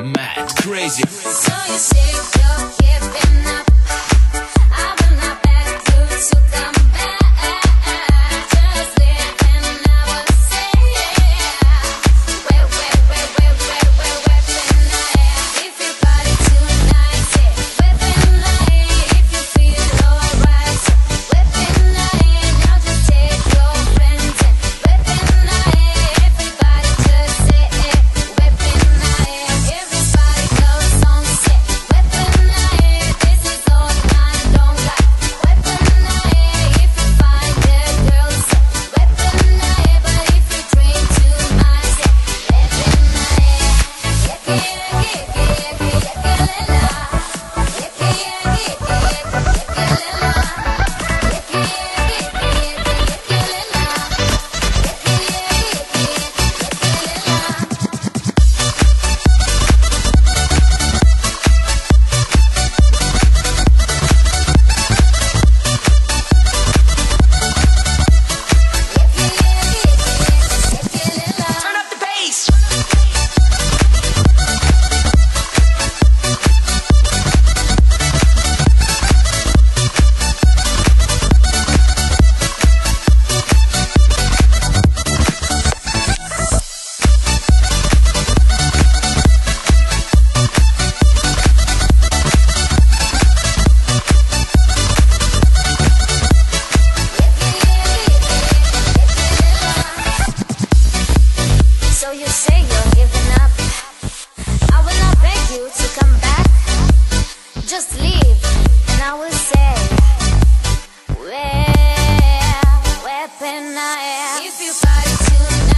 Mad, crazy. So you giving up. I just leave, and I will say, where, where can I am? If you fight tonight.